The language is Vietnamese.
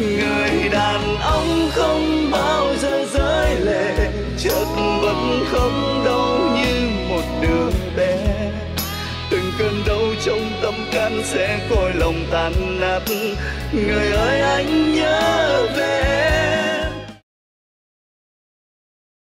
người đàn ông không bao giờ rơi lệ chợt vẫn không đau như một đứa bé. Từng cơn đau trong tâm can sẽ coi lòng tan nát, người ơi